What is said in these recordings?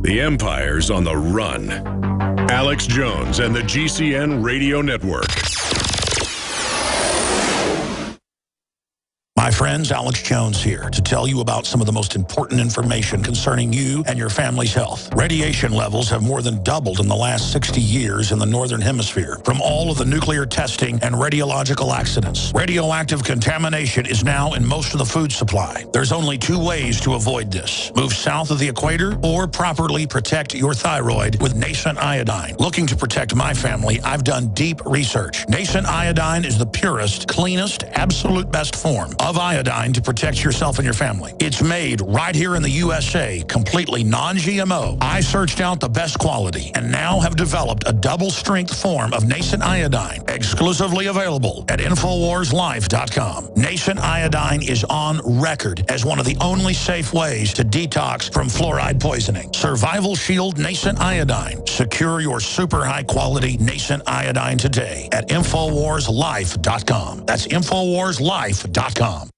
The Empire's on the run. Alex Jones and the GCN Radio Network. My friends, Alex Jones here to tell you about some of the most important information concerning you and your family's health. Radiation levels have more than doubled in the last 60 years in the Northern Hemisphere from all of the nuclear testing and radiological accidents. Radioactive contamination is now in most of the food supply. There's only two ways to avoid this. Move south of the equator or properly protect your thyroid with nascent iodine. Looking to protect my family, I've done deep research. Nascent iodine is the purest, cleanest, absolute best form of iodine to protect yourself and your family. It's made right here in the USA, completely non-GMO. I searched out the best quality and now have developed a double-strength form of nascent iodine, exclusively available at InfoWarsLife.com. Nascent iodine is on record as one of the only safe ways to detox from fluoride poisoning. Survival Shield Nascent Iodine. Secure your super high-quality nascent iodine today at InfoWarsLife.com. That's InfoWarsLife.com. Amazon.com.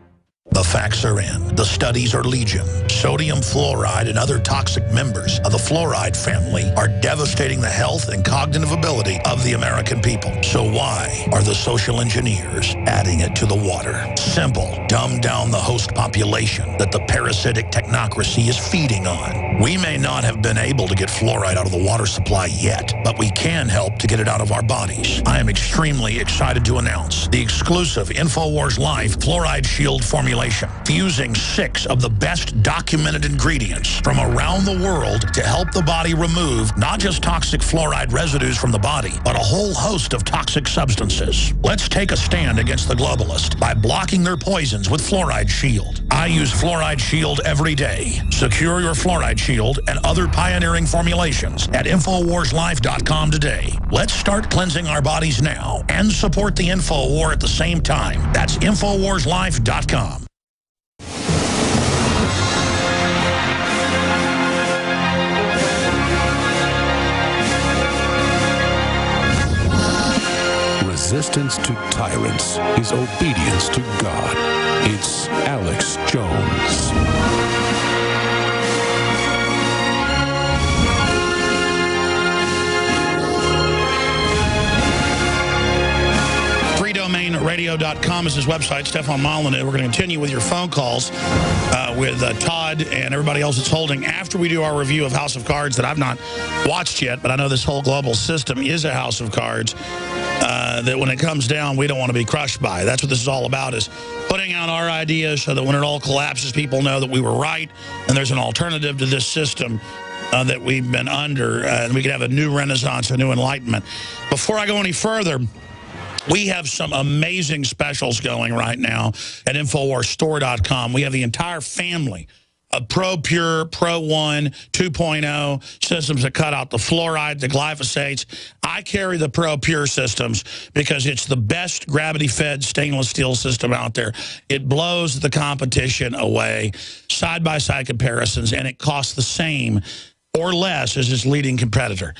The facts are in. The studies are legion. Sodium fluoride and other toxic members of the fluoride family are devastating the health and cognitive ability of the American people. So why are the social engineers adding it to the water? Simple. Dumb down the host population that the parasitic technocracy is feeding on. We may not have been able to get fluoride out of the water supply yet, but we can help to get it out of our bodies. I am extremely excited to announce the exclusive InfoWars Life Fluoride Shield formulation fusing six of the best documented ingredients from around the world to help the body remove not just toxic fluoride residues from the body, but a whole host of toxic substances. Let's take a stand against the globalist by blocking their poisons with Fluoride Shield. I use Fluoride Shield every day. Secure your Fluoride Shield and other pioneering formulations at InfoWarsLife.com today. Let's start cleansing our bodies now and support the InfoWar at the same time. That's InfoWarsLife.com. resistance to tyrants is obedience to God. It's Alex Jones. freedomainradio.com is his website, Stefan Molyneux. We're going to continue with your phone calls uh, with uh, Todd and everybody else that's holding after we do our review of House of Cards that I've not watched yet, but I know this whole global system is a House of Cards that when it comes down, we don't want to be crushed by. That's what this is all about, is putting out our ideas so that when it all collapses, people know that we were right and there's an alternative to this system uh, that we've been under, uh, and we can have a new renaissance, a new enlightenment. Before I go any further, we have some amazing specials going right now at InfoWarsStore.com. We have the entire family of Pro Pure, Pro One, 2.0 systems that cut out the fluoride, the glyphosates. I carry the Pro Pure systems because it's the best gravity-fed stainless steel system out there. It blows the competition away, side-by-side -side comparisons, and it costs the same or less as its leading competitor.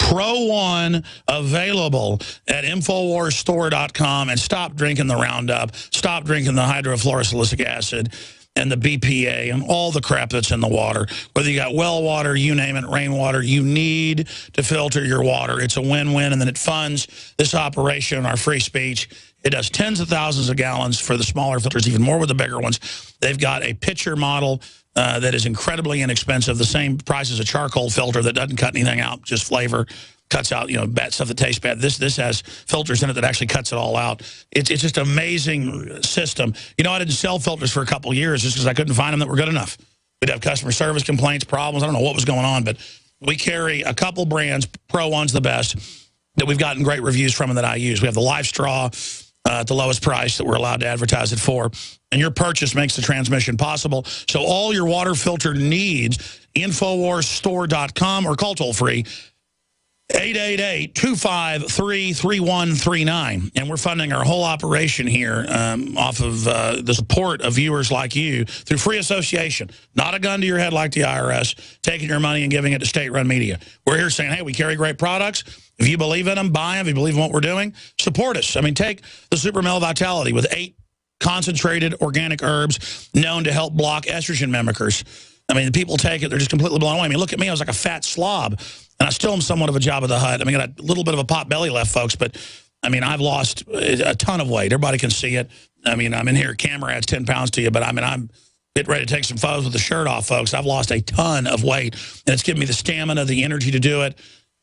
Pro One available at InfoWarsStore.com and stop drinking the Roundup, stop drinking the hydrofluorosilicic acid and the BPA and all the crap that's in the water. Whether you got well water, you name it, rainwater, you need to filter your water. It's a win-win, and then it funds this operation, our free speech. It does tens of thousands of gallons for the smaller filters, even more with the bigger ones. They've got a pitcher model uh, that is incredibly inexpensive, the same price as a charcoal filter that doesn't cut anything out, just flavor, cuts out, you know, bad stuff that tastes bad. This this has filters in it that actually cuts it all out. It's, it's just an amazing system. You know, I didn't sell filters for a couple years just because I couldn't find them that were good enough. We'd have customer service complaints, problems. I don't know what was going on, but we carry a couple brands. Pro One's the best that we've gotten great reviews from and that I use. We have the Life Straw uh, at the lowest price that we're allowed to advertise it for. And your purchase makes the transmission possible. So all your water filter needs, InfoWarsStore.com or call toll free 888-253-3139. And we're funding our whole operation here um, off of uh, the support of viewers like you through free association. Not a gun to your head like the IRS, taking your money and giving it to state-run media. We're here saying, hey, we carry great products. If you believe in them, buy them. If you believe in what we're doing, support us. I mean, take the Super Male Vitality with eight concentrated organic herbs known to help block estrogen mimickers. I mean, the people take it, they're just completely blown away. I mean, look at me, I was like a fat slob, and I still am somewhat of a Jabba the Hutt. I mean, I got a little bit of a pot belly left, folks, but I mean, I've lost a ton of weight. Everybody can see it. I mean, I'm in here, camera adds 10 pounds to you, but I mean, I'm getting ready to take some photos with the shirt off, folks. I've lost a ton of weight, and it's given me the stamina, the energy to do it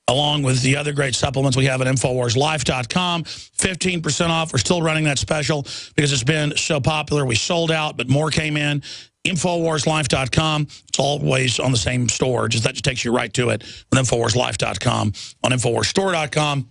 along with the other great supplements we have at InfoWarsLife.com. 15% off. We're still running that special because it's been so popular. We sold out, but more came in. InfoWarsLife.com. It's always on the same store. Just That just takes you right to it on InfoWarsLife.com, on InfoWarsStore.com,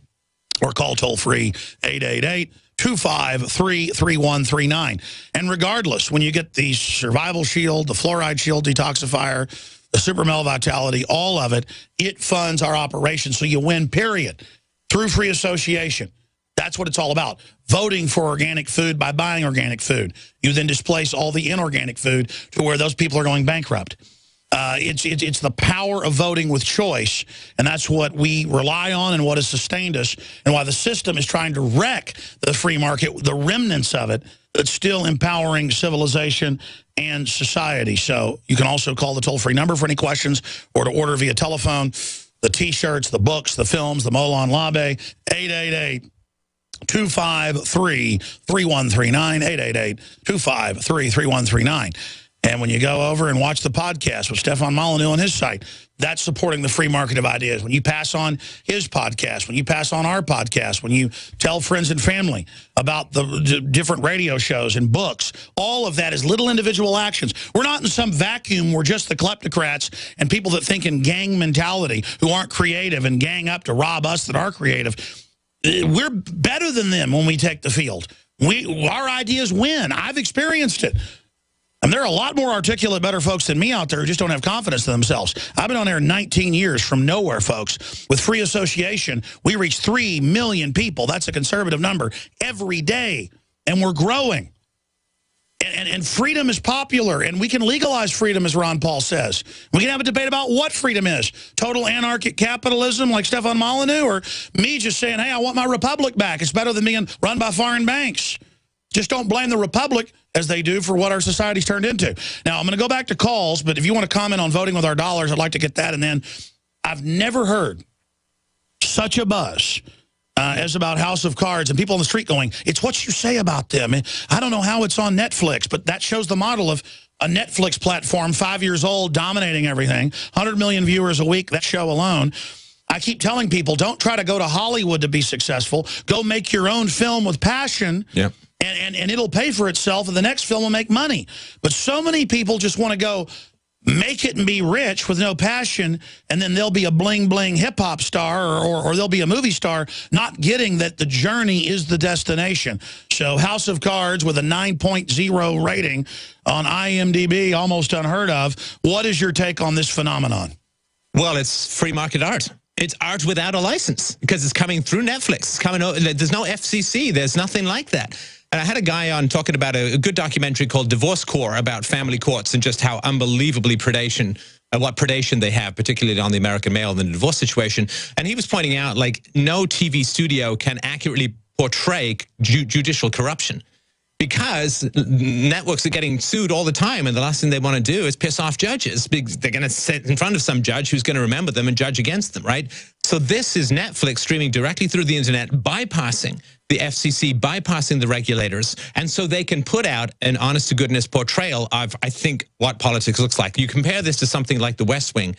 or call toll-free 888 253 3139. And regardless, when you get the Survival Shield, the Fluoride Shield Detoxifier, the Super Male Vitality, all of it, it funds our operation. So you win, period, through free association. That's what it's all about. Voting for organic food by buying organic food. You then displace all the inorganic food to where those people are going bankrupt. Uh, it's, it's, it's the power of voting with choice, and that's what we rely on and what has sustained us, and why the system is trying to wreck the free market, the remnants of it, that's still empowering civilization and society. So you can also call the toll-free number for any questions or to order via telephone. The T-shirts, the books, the films, the Molon Labe, 888 253 3139 888 253 3139 and when you go over and watch the podcast with Stefan Molyneux on his site, that's supporting the free market of ideas. When you pass on his podcast, when you pass on our podcast, when you tell friends and family about the different radio shows and books, all of that is little individual actions. We're not in some vacuum. We're just the kleptocrats and people that think in gang mentality who aren't creative and gang up to rob us that are creative. We're better than them when we take the field. We Our ideas win. I've experienced it. And there are a lot more articulate, better folks than me out there who just don't have confidence in themselves. I've been on air 19 years from nowhere, folks. With free association, we reach 3 million people. That's a conservative number every day. And we're growing. And, and, freedom is popular, and we can legalize freedom, as Ron Paul says. We can have a debate about what freedom is. Total anarchic capitalism, like Stefan Molyneux, or me just saying, hey, I want my republic back. It's better than being run by foreign banks. Just don't blame the Republic as they do for what our society's turned into. Now, I'm going to go back to calls, but if you want to comment on voting with our dollars, I'd like to get that. And then I've never heard such a buzz uh, as about House of Cards and people on the street going, it's what you say about them. I don't know how it's on Netflix, but that shows the model of a Netflix platform, five years old, dominating everything, 100 million viewers a week, that show alone. I keep telling people, don't try to go to Hollywood to be successful. Go make your own film with passion. Yeah and, and, and it'll pay for itself and the next film will make money. But so many people just want to go make it and be rich with no passion, and then they'll be a bling-bling hip-hop star or, or, or, they'll be a movie star, not getting that the journey is the destination. So House of Cards with a 9.0 rating on IMDb, almost unheard of. What is your take on this phenomenon? Well, it's free market art. It's art without a license because it's coming through Netflix. It's coming. There's no FCC. There's nothing like that. And I had a guy on talking about a, a good documentary called Divorce Corp about family courts and just how unbelievably predation uh, what predation they have, particularly on the American male in the divorce situation. And he was pointing out, like, no TV studio can accurately portray ju judicial corruption. Because networks are getting sued all the time, and the last thing they want to do is piss off judges. They're going to sit in front of some judge who's going to remember them and judge against them, right? So this is Netflix streaming directly through the internet, bypassing the FCC, bypassing the regulators, and so they can put out an honest-to-goodness portrayal of, I think, what politics looks like. You compare this to something like The West Wing,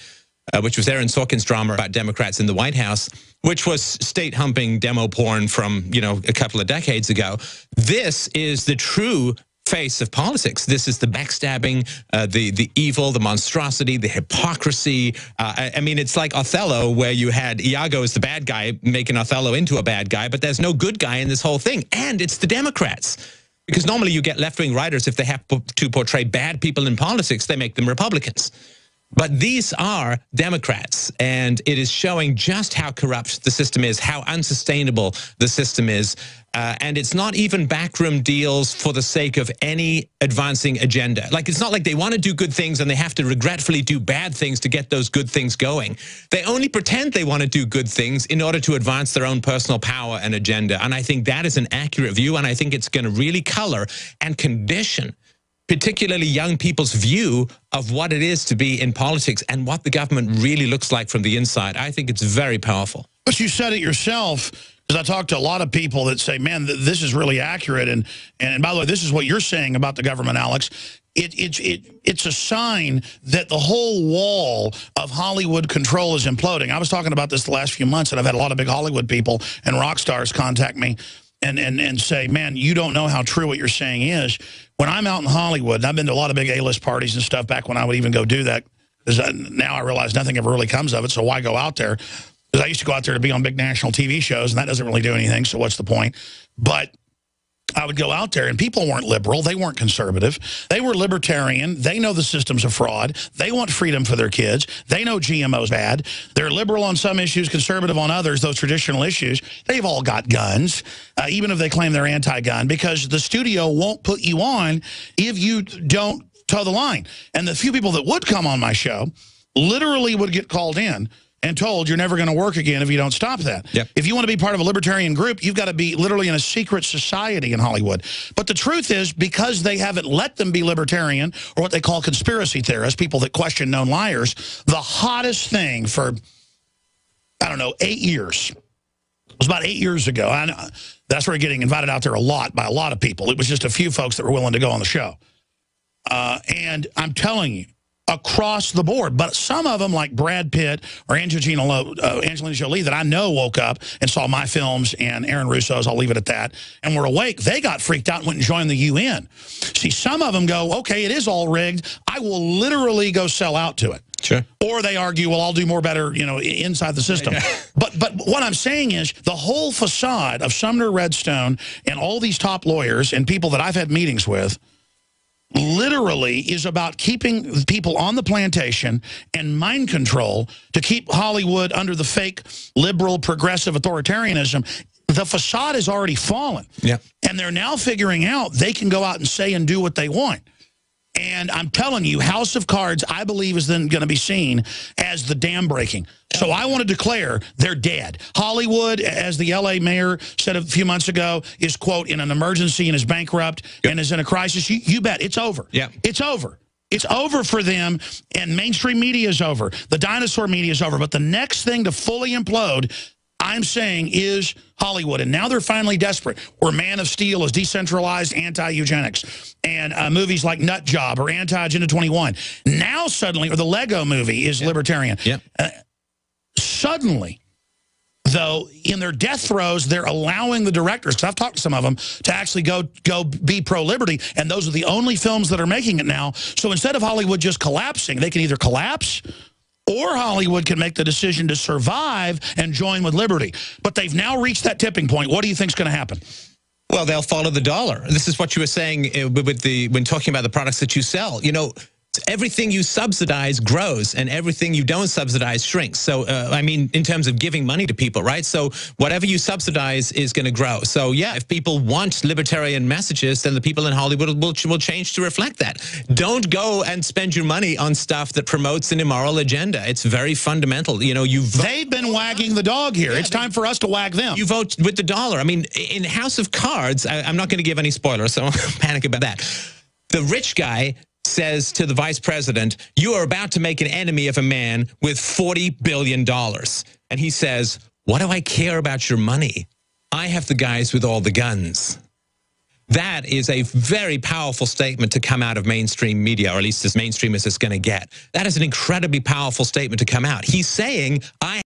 uh, which was Aaron Sorkin's drama about Democrats in the White House, which was state-humping demo porn from, you know, a couple of decades ago. This is the true face of politics. This is the backstabbing, uh, the the evil, the monstrosity, the hypocrisy. Uh, I, I, mean, it's like Othello, where you had Iago as the bad guy making Othello into a bad guy, but there's no good guy in this whole thing. And it's the Democrats. Because normally you get left-wing writers, if they have to portray bad people in politics, they make them Republicans. But these are Democrats, and it is showing just how corrupt the system is, how unsustainable the system is. Uh, and it's not even backroom deals for the sake of any advancing agenda. Like, it's not like they want to do good things and they have to regretfully do bad things to get those good things going. They only pretend they want to do good things in order to advance their own personal power and agenda. And I think that is an accurate view, and I think it's going to really color and condition particularly young people's view of what it is to be in politics and what the government really looks like from the inside. I think it's very powerful. But you said it yourself, because I talked to a lot of people that say, man, this is really accurate. And, and by the way, this is what you're saying about the government, Alex. It, it, it, it's a sign that the whole wall of Hollywood control is imploding. I was talking about this the last few months, and I've had a lot of big Hollywood people and rock stars contact me and, and, and say, man, you don't know how true what you're saying is. When I'm out in Hollywood, and I've been to a lot of big A-list parties and stuff back when I would even go do that, because now I realize nothing ever really comes of it, so why go out there? Because I used to go out there to be on big national TV shows, and that doesn't really do anything, so what's the point? But I would go out there and people weren't liberal. They weren't conservative. They were libertarian. They know the system's a fraud. They want freedom for their kids. They know GMO's bad. They're liberal on some issues, conservative on others, those traditional issues. They've all got guns, uh, even if they claim they're anti-gun, because the studio won't put you on if you don't toe the line. And the few people that would come on my show literally would get called in and told you're never going to work again if you don't stop that. Yep. If you want to be part of a libertarian group, you've got to be literally in a secret society in Hollywood. But the truth is, because they haven't let them be libertarian, or what they call conspiracy theorists, people that question known liars, the hottest thing for, I don't know, eight years, it was about eight years ago. I that's where getting invited out there a lot by a lot of people. It was just a few folks that were willing to go on the show. Uh, and I'm telling you, across the board. But some of them, like Brad Pitt or Angelina, uh, Angelina Jolie, that I know woke up and saw my films and Aaron Russo's, I'll leave it at that, and were awake, they got freaked out and went and joined the UN. See, some of them go, okay, it is all rigged. I will literally go sell out to it. Sure. Or they argue, well, I'll do more better, you know, inside the system. but but what I'm saying is the whole facade of Sumner Redstone and all these top lawyers and people that I've had meetings with literally is about keeping people on the plantation and mind control to keep Hollywood under the fake liberal progressive authoritarianism. The facade has already fallen. Yeah. And they're now figuring out they can go out and say and do what they want. And I'm telling you, House of Cards, I believe, is then going to be seen as the dam breaking. So I want to declare they're dead. Hollywood, as the L.A. mayor said a few months ago, is, quote, in an emergency and is bankrupt yep. and is in a crisis. You, you bet. It's over. Yeah. It's over. It's over for them, and mainstream media is over. The dinosaur media is over. But the next thing to fully implode I'm saying is Hollywood. And now they're finally desperate. Where Man of Steel is decentralized anti-eugenics. And uh, movies like Nut Job or Anti-Agenda 21. Now suddenly, or the Lego movie is yep. libertarian. Yep. Uh, suddenly, though, in their death throes, they're allowing the directors, because I've talked to some of them, to actually go go be pro-liberty, and those are the only films that are making it now. So instead of Hollywood just collapsing, they can either collapse or Hollywood can make the decision to survive and join with liberty. But they've now reached that tipping point. What do you think is going to happen? Well, they'll follow the dollar. This is what you were saying uh, with the when talking about the products that you sell. You know, everything you subsidize grows and everything you don't subsidize shrinks. So, uh, I mean, in terms of giving money to people, right? So whatever you subsidize is going to grow. So yeah, if people want libertarian messages, then the people in Hollywood will, will change to reflect that. Don't go and spend your money on stuff that promotes an immoral agenda. It's very fundamental. You know, you They've been wagging the dog here. Yeah, it's time for us to wag them. You vote with the dollar. I mean, in House of Cards, I, I'm not going to give any spoilers, so panic about that. The rich guy says to the vice president, you are about to make an enemy of a man with $40 billion. And he says, what do I care about your money? I have the guys with all the guns. That is a very powerful statement to come out of mainstream media, or at least as mainstream as it's going to get. That is an incredibly powerful statement to come out. He's saying, I